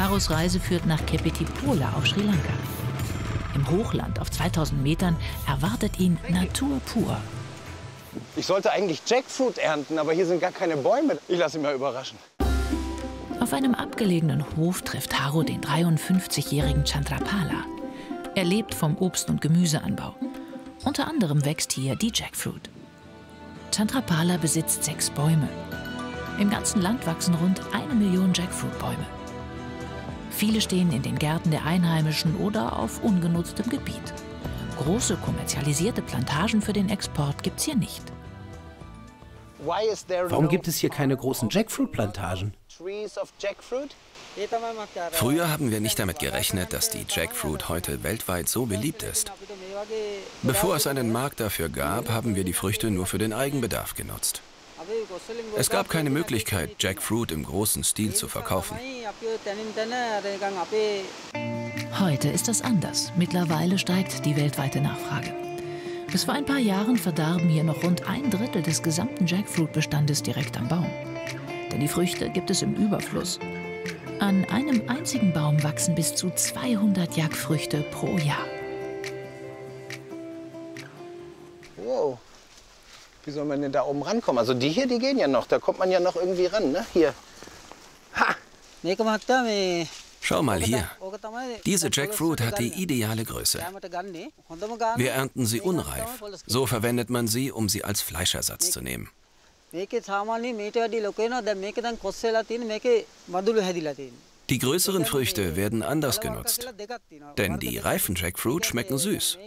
Haros Reise führt nach Kepetipola auf Sri Lanka. Im Hochland auf 2000 Metern erwartet ihn Natur pur. Ich sollte eigentlich Jackfruit ernten, aber hier sind gar keine Bäume. Ich lasse mich mal überraschen. Auf einem abgelegenen Hof trifft Haro den 53-jährigen Chandrapala. Er lebt vom Obst- und Gemüseanbau. Unter anderem wächst hier die Jackfruit. Chandrapala besitzt sechs Bäume. Im ganzen Land wachsen rund eine Million Jackfruit-Bäume. Viele stehen in den Gärten der Einheimischen oder auf ungenutztem Gebiet. Große kommerzialisierte Plantagen für den Export gibt's hier nicht. Warum gibt es hier keine großen Jackfruit-Plantagen? Früher haben wir nicht damit gerechnet, dass die Jackfruit heute weltweit so beliebt ist. Bevor es einen Markt dafür gab, haben wir die Früchte nur für den Eigenbedarf genutzt. Es gab keine Möglichkeit, Jackfruit im großen Stil zu verkaufen. Heute ist das anders. Mittlerweile steigt die weltweite Nachfrage. Bis vor ein paar Jahren verdarben hier noch rund ein Drittel des gesamten Jackfruit-Bestandes direkt am Baum. Denn die Früchte gibt es im Überfluss. An einem einzigen Baum wachsen bis zu 200 Jackfrüchte pro Jahr. Wow. Wie soll man denn da oben rankommen? Also die hier, die gehen ja noch. Da kommt man ja noch irgendwie ran, ne? Hier. Ha! Schau mal hier. Diese Jackfruit hat die ideale Größe. Wir ernten sie unreif. So verwendet man sie, um sie als Fleischersatz zu nehmen. Die größeren Früchte werden anders genutzt. Denn die reifen Jackfruit schmecken süß.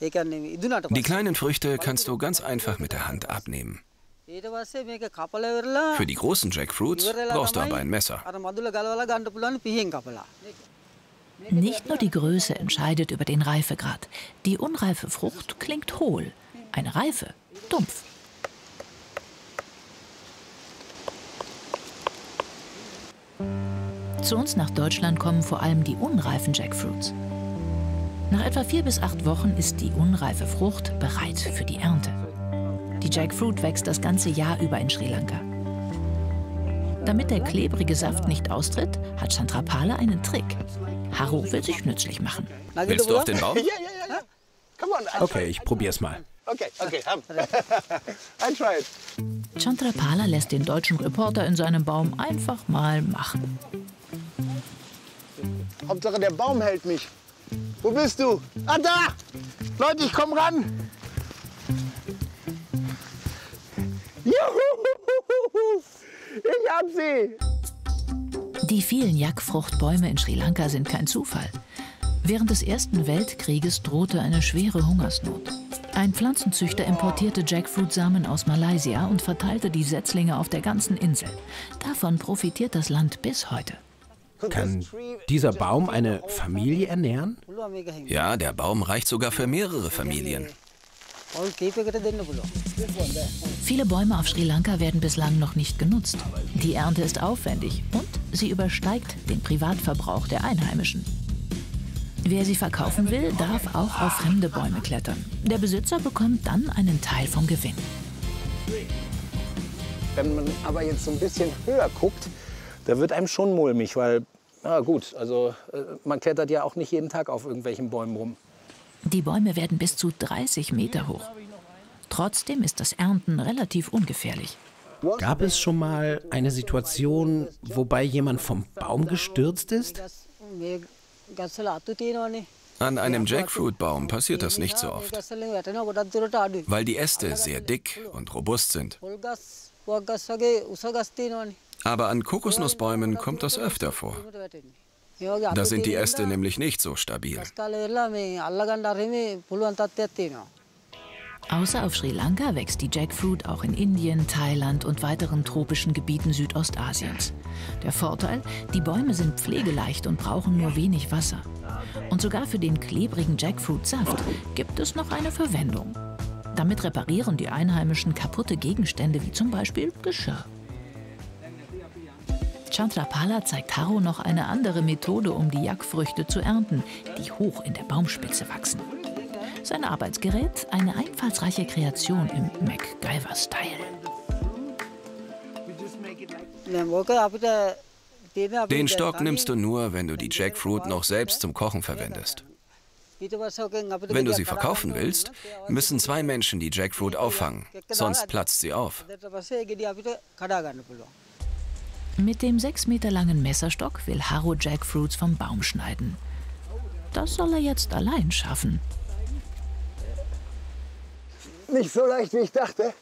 Die kleinen Früchte kannst du ganz einfach mit der Hand abnehmen. Für die großen Jackfruits brauchst du aber ein Messer. Nicht nur die Größe entscheidet über den Reifegrad. Die unreife Frucht klingt hohl, eine reife dumpf. Zu uns nach Deutschland kommen vor allem die unreifen Jackfruits. Nach etwa vier bis acht Wochen ist die unreife Frucht bereit für die Ernte. Die Jackfruit wächst das ganze Jahr über in Sri Lanka. Damit der klebrige Saft nicht austritt, hat Chandrapala einen Trick. Haru will sich nützlich machen. Willst du auf den Baum? Okay, ich probier's mal. Okay, okay. I tried. Chandrapala lässt den deutschen Reporter in seinem Baum einfach mal machen. Hauptsache der Baum hält mich. Wo bist du? Ah, da! Leute, ich komm ran. Juhu! Ich hab sie! Die vielen Jackfruchtbäume in Sri Lanka sind kein Zufall. Während des Ersten Weltkrieges drohte eine schwere Hungersnot. Ein Pflanzenzüchter importierte Jackfruitsamen aus Malaysia und verteilte die Setzlinge auf der ganzen Insel. Davon profitiert das Land bis heute. Kann dieser Baum eine Familie ernähren? Ja, der Baum reicht sogar für mehrere Familien. Viele Bäume auf Sri Lanka werden bislang noch nicht genutzt. Die Ernte ist aufwendig und sie übersteigt den Privatverbrauch der Einheimischen. Wer sie verkaufen will, darf auch auf fremde Bäume klettern. Der Besitzer bekommt dann einen Teil vom Gewinn. Wenn man aber jetzt so ein bisschen höher guckt, da wird einem schon mulmig, weil, na gut, also äh, man klettert ja auch nicht jeden Tag auf irgendwelchen Bäumen rum. Die Bäume werden bis zu 30 Meter hoch. Trotzdem ist das Ernten relativ ungefährlich. Gab es schon mal eine Situation, wobei jemand vom Baum gestürzt ist? An einem Jackfruitbaum passiert das nicht so oft, weil die Äste sehr dick und robust sind. Aber an Kokosnussbäumen kommt das öfter vor. Da sind die Äste nämlich nicht so stabil. Außer auf Sri Lanka wächst die Jackfruit auch in Indien, Thailand und weiteren tropischen Gebieten Südostasiens. Der Vorteil, die Bäume sind pflegeleicht und brauchen nur wenig Wasser. Und sogar für den klebrigen Jackfruit-Saft gibt es noch eine Verwendung. Damit reparieren die Einheimischen kaputte Gegenstände wie zum Beispiel Geschirr. Chandrapala zeigt Haro noch eine andere Methode, um die Jackfrüchte zu ernten, die hoch in der Baumspitze wachsen. Sein Arbeitsgerät eine einfallsreiche Kreation im MacGyver-Style. Den Stock nimmst du nur, wenn du die Jackfruit noch selbst zum Kochen verwendest. Wenn du sie verkaufen willst, müssen zwei Menschen die Jackfruit auffangen, sonst platzt sie auf. Mit dem sechs Meter langen Messerstock will Harro Jackfruits vom Baum schneiden. Das soll er jetzt allein schaffen. Nicht so leicht, wie ich dachte.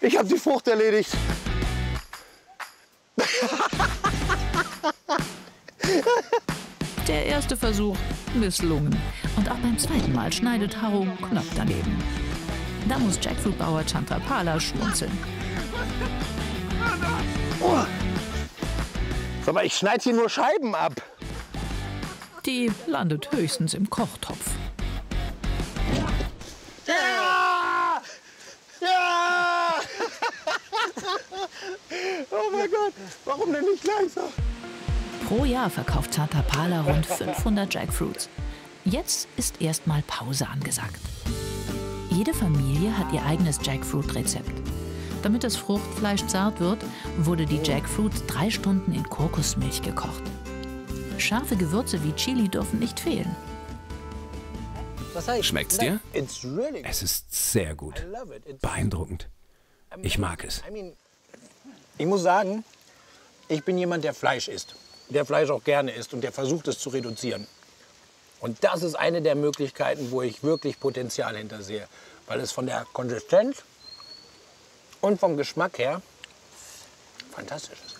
Ich habe die Frucht erledigt. Der erste Versuch misslungen. Und auch beim zweiten Mal schneidet Harro knapp daneben. Da muss Jackfruit-Bauer Chantrapala schmunzeln. Oh. Sag mal, ich schneide hier nur Scheiben ab. Die landet höchstens im Kochtopf. Ja! Ja! oh mein Gott, warum denn nicht leiser? Pro Jahr verkauft Chantrapala rund 500 Jackfruits. Jetzt ist erstmal Pause angesagt. Jede Familie hat ihr eigenes Jackfruit-Rezept. Damit das Fruchtfleisch zart wird, wurde die Jackfruit drei Stunden in Kokosmilch gekocht. Scharfe Gewürze wie Chili dürfen nicht fehlen. Schmeckt's dir? Es ist sehr gut. Beeindruckend. Ich mag es. Ich muss sagen, ich bin jemand, der Fleisch isst. Der Fleisch auch gerne isst und der versucht es zu reduzieren. Und das ist eine der Möglichkeiten, wo ich wirklich Potenzial hintersehe. Weil es von der Konsistenz und vom Geschmack her fantastisch ist.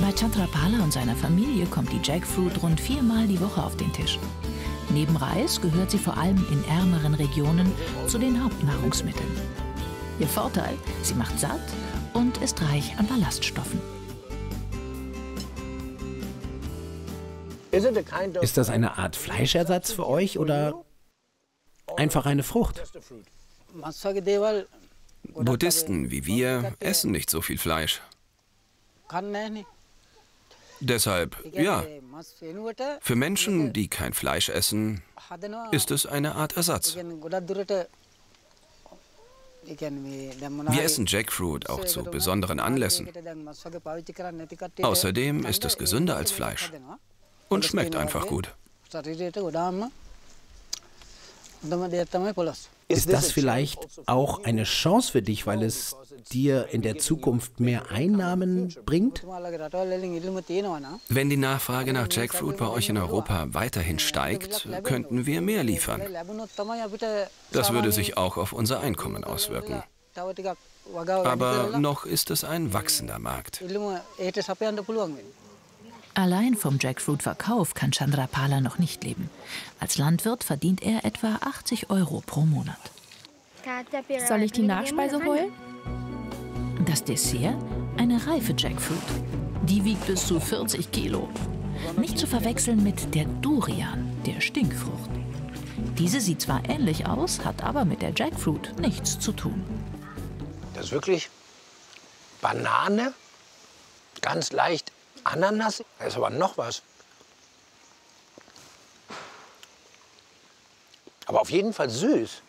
Bei Chandrapala und seiner Familie kommt die Jackfruit rund viermal die Woche auf den Tisch. Neben Reis gehört sie vor allem in ärmeren Regionen zu den Hauptnahrungsmitteln. Ihr Vorteil, sie macht satt und ist reich an Ballaststoffen. Ist das eine Art Fleischersatz für euch oder einfach eine Frucht? Buddhisten wie wir essen nicht so viel Fleisch. Deshalb, ja, für Menschen, die kein Fleisch essen, ist es eine Art Ersatz. Wir essen Jackfruit auch zu besonderen Anlässen. Außerdem ist es gesünder als Fleisch und schmeckt einfach gut. Ist das vielleicht auch eine Chance für dich, weil es dir in der Zukunft mehr Einnahmen bringt? Wenn die Nachfrage nach Jackfruit bei euch in Europa weiterhin steigt, könnten wir mehr liefern. Das würde sich auch auf unser Einkommen auswirken. Aber noch ist es ein wachsender Markt. Allein vom Jackfruit-Verkauf kann Chandrapala noch nicht leben. Als Landwirt verdient er etwa 80 Euro pro Monat. Soll ich die Nachspeise holen? Das Dessert? Eine reife Jackfruit. Die wiegt bis zu 40 Kilo. Nicht zu verwechseln mit der Durian, der Stinkfrucht. Diese sieht zwar ähnlich aus, hat aber mit der Jackfruit nichts zu tun. Das ist wirklich Banane, ganz leicht Ananas, da ist aber noch was. Aber auf jeden Fall süß.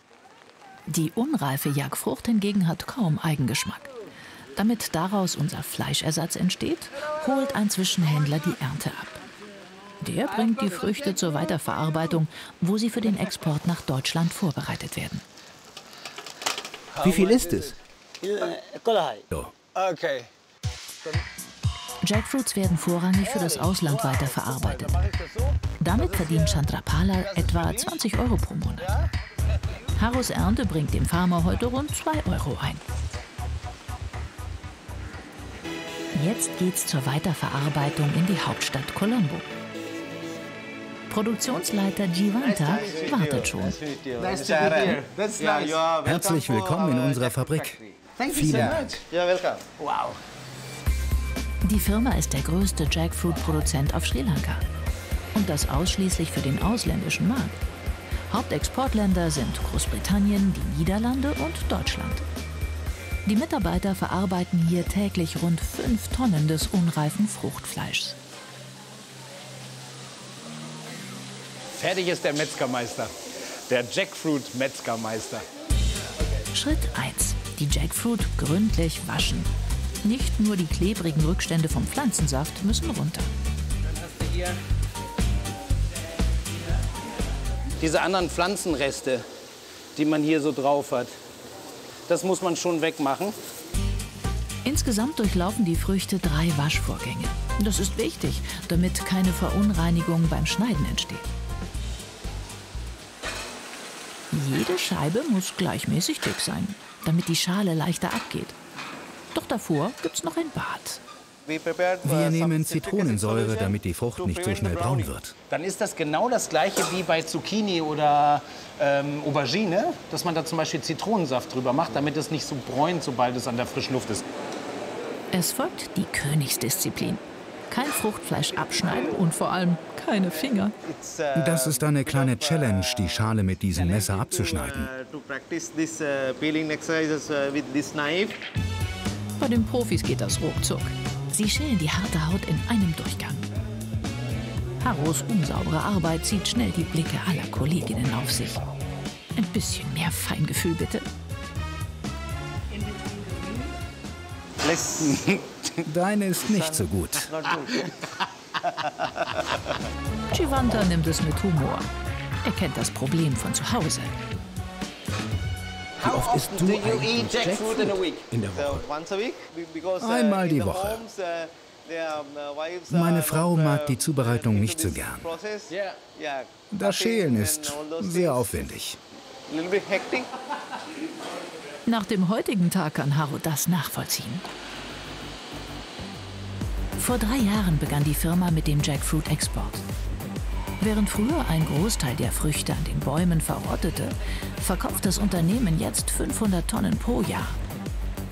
Die unreife Jagdfrucht hingegen hat kaum Eigengeschmack. Damit daraus unser Fleischersatz entsteht, holt ein Zwischenhändler die Ernte ab. Der bringt die Früchte zur Weiterverarbeitung, wo sie für den Export nach Deutschland vorbereitet werden. Wie viel ist es? So. Okay. Jackfruits werden vorrangig für das Ausland weiterverarbeitet. Damit verdient Chandrapala etwa 20 Euro pro Monat. Harros Ernte bringt dem Farmer heute rund 2 Euro ein. Jetzt geht's zur Weiterverarbeitung in die Hauptstadt Colombo. Produktionsleiter Givanta wartet schon. Herzlich willkommen in unserer Fabrik. Vielen Dank. Wow. Die Firma ist der größte Jackfruit-Produzent auf Sri Lanka. Und das ausschließlich für den ausländischen Markt. Hauptexportländer sind Großbritannien, die Niederlande und Deutschland. Die Mitarbeiter verarbeiten hier täglich rund 5 Tonnen des unreifen Fruchtfleischs. Fertig ist der Metzgermeister. Der Jackfruit-Metzgermeister. Schritt 1. Die Jackfruit gründlich waschen. Nicht nur die klebrigen Rückstände vom Pflanzensaft müssen runter. Diese anderen Pflanzenreste, die man hier so drauf hat, das muss man schon wegmachen. Insgesamt durchlaufen die Früchte drei Waschvorgänge. Das ist wichtig, damit keine Verunreinigung beim Schneiden entsteht. Jede Scheibe muss gleichmäßig dick sein, damit die Schale leichter abgeht. Doch davor gibt's noch ein Bad. Wir nehmen Zitronensäure, damit die Frucht nicht so schnell braun wird. Dann ist das genau das gleiche wie bei Zucchini oder ähm, Aubergine, dass man da zum Beispiel Zitronensaft drüber macht, damit es nicht so bräunt, sobald es an der frischen Luft ist. Es folgt die Königsdisziplin. Kein Fruchtfleisch abschneiden und vor allem keine Finger. Das ist eine kleine Challenge, die Schale mit diesem Messer abzuschneiden. Bei den Profis geht das ruckzuck. Sie schälen die harte Haut in einem Durchgang. Haros unsaubere Arbeit zieht schnell die Blicke aller Kolleginnen auf sich. Ein bisschen mehr Feingefühl bitte. Deine ist nicht so gut. Chivanta nimmt es mit Humor. Er kennt das Problem von zu Hause. Wie oft isst du eigentlich Jackfruit in der Woche? Einmal die Woche. Meine Frau mag die Zubereitung nicht so gern. Das Schälen ist sehr aufwendig. Nach dem heutigen Tag kann Haro das nachvollziehen. Vor drei Jahren begann die Firma mit dem Jackfruit-Export. Während früher ein Großteil der Früchte an den Bäumen verrottete, verkauft das Unternehmen jetzt 500 Tonnen pro Jahr.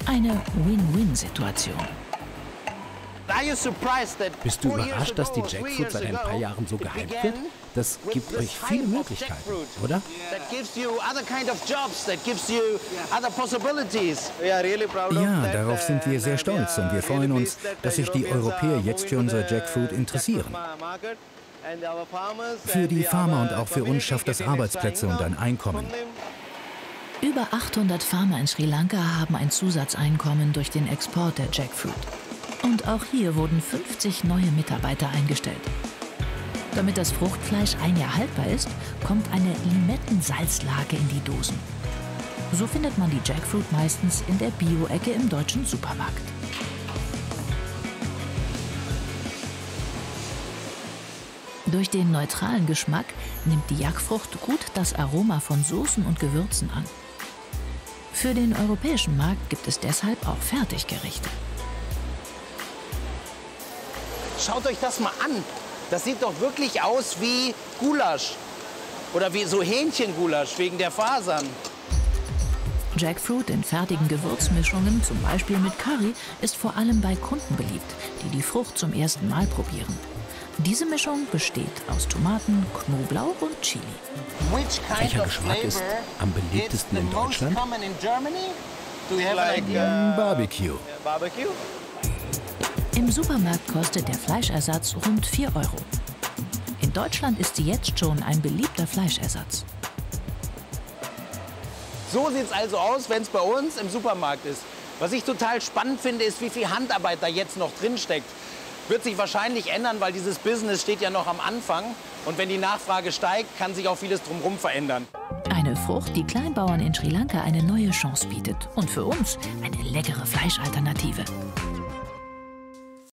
Eine Win-Win-Situation. Bist du überrascht, dass die Jackfruit seit ein paar Jahren so gehypt wird? Das gibt euch viele Möglichkeiten, oder? Ja, darauf sind wir sehr stolz und wir freuen uns, dass sich die Europäer jetzt für unsere Jackfruit interessieren. Für die Farmer und auch für uns schafft das Arbeitsplätze und ein Einkommen. Über 800 Farmer in Sri Lanka haben ein Zusatzeinkommen durch den Export der Jackfruit. Und auch hier wurden 50 neue Mitarbeiter eingestellt. Damit das Fruchtfleisch ein Jahr haltbar ist, kommt eine Limettensalzlage in die Dosen. So findet man die Jackfruit meistens in der Bio-Ecke im deutschen Supermarkt. Durch den neutralen Geschmack nimmt die Jackfrucht gut das Aroma von Soßen und Gewürzen an. Für den europäischen Markt gibt es deshalb auch Fertiggerichte. Schaut euch das mal an. Das sieht doch wirklich aus wie Gulasch. Oder wie so Hähnchengulasch wegen der Fasern. Jackfruit in fertigen Gewürzmischungen, zum Beispiel mit Curry, ist vor allem bei Kunden beliebt, die die Frucht zum ersten Mal probieren. Diese Mischung besteht aus Tomaten, Knoblauch und Chili. Welcher Geschmack ist am beliebtesten in Deutschland? Barbecue. Im Supermarkt kostet der Fleischersatz rund 4 Euro. In Deutschland ist sie jetzt schon ein beliebter Fleischersatz. So sieht es also aus, wenn es bei uns im Supermarkt ist. Was ich total spannend finde, ist, wie viel Handarbeit da jetzt noch drin steckt. Wird sich wahrscheinlich ändern, weil dieses Business steht ja noch am Anfang. Und wenn die Nachfrage steigt, kann sich auch vieles drumherum verändern. Eine Frucht, die Kleinbauern in Sri Lanka eine neue Chance bietet. Und für uns eine leckere Fleischalternative.